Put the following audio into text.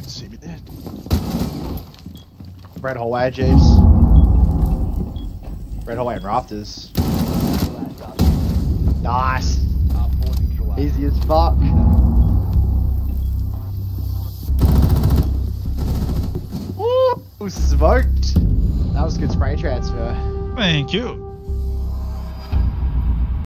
see me there. Red hallway, Gves. Red hallway and rafters. Nice. Easy as fuck. Ooh, Smoked. That was a good spray transfer. Thank you.